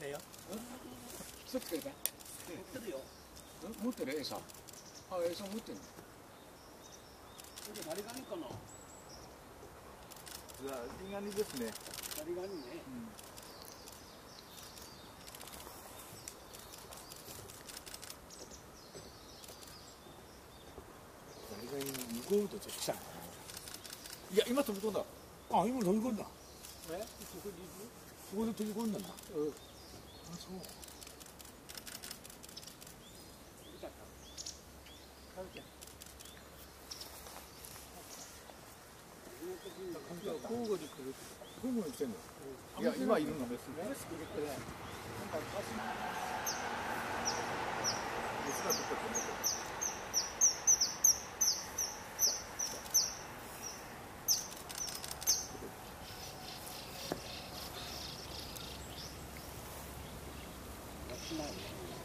ねよ。そっちくれた持ってるよ。ん持ってる？餌あ餌持ってるこれザリガニかな。ザリガニですね。ザリガニね。ザリガニに向こうとちょっと来たのかな。いや、今飛び込んだ。あ、今飛び込んだ。え？ここにいるそこで飛び込んだんだ。うん交互に来る交互に来てんの。いや、今いるのメス。メス来るってねなんかパス Não.